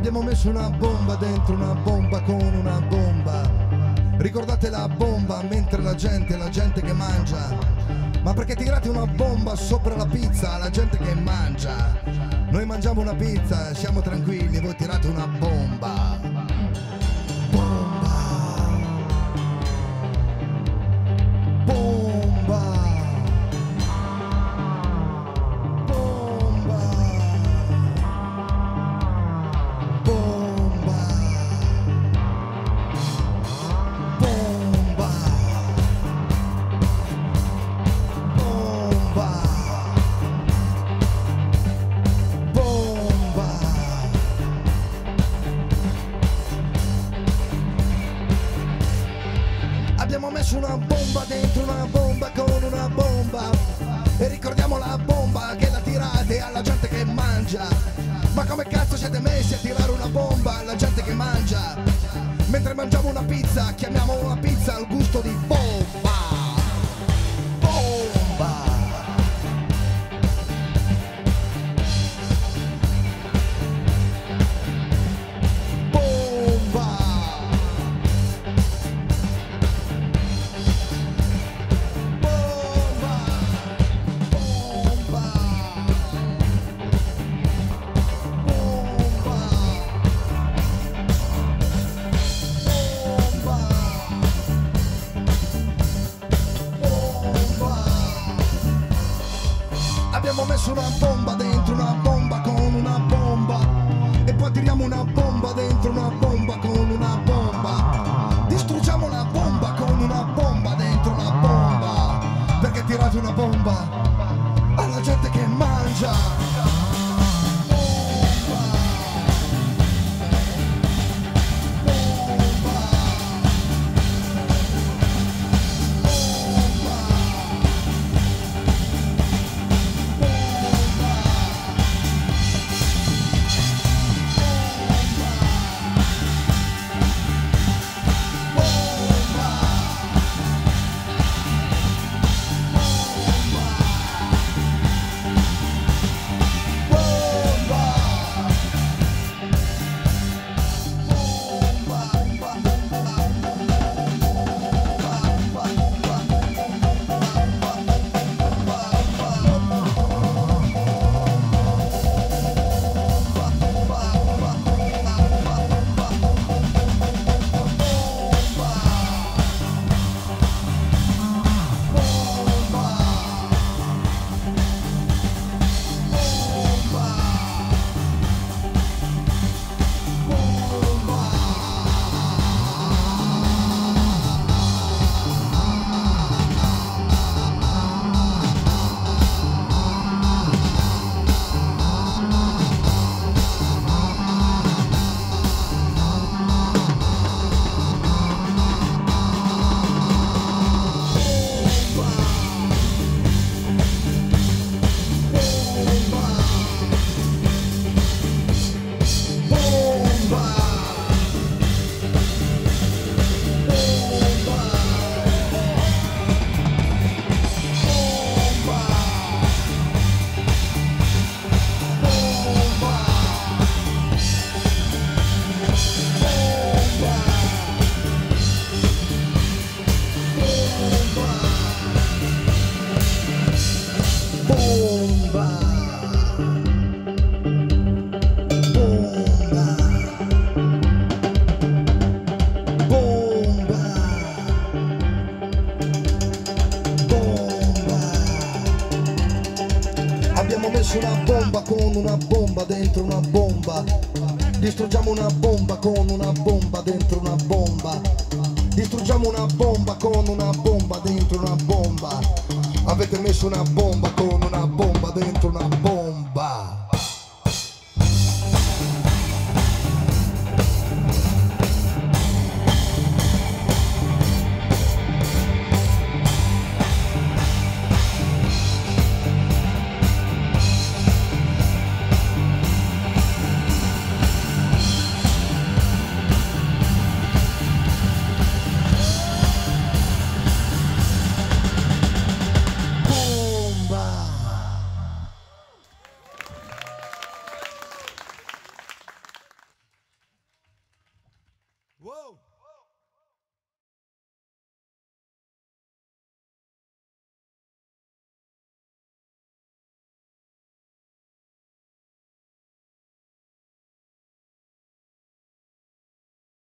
Abbiamo messo una bomba dentro una bomba con una bomba. Ricordate la bomba mentre la gente, la gente che mangia. Ma perché tirate una bomba sopra la pizza alla gente che mangia? Noi mangiamo una pizza, siamo tranquilli, voi tirate una bomba. Messo una bomba dentro una bomba con una bomba. E ricordiamo la bomba che la tirate alla gente che mangia. Ma come cazzo siete messi a tirare una bomba Abbiamo messo una bomba dentro una bomba con una bomba e poi tiriamo una bomba dentro una bomba con una bomba. Distruggiamo la bomba con una bomba dentro una bomba. Perché tirate una bomba alla gente che mangia. Messo una bomba con una bomba dentro una bomba. Distruggiamo una bomba con una bomba dentro una bomba. Distruggiamo una bomba con una bomba dentro una bomba. Avete messo una bomba con una bomba dentro una bomba.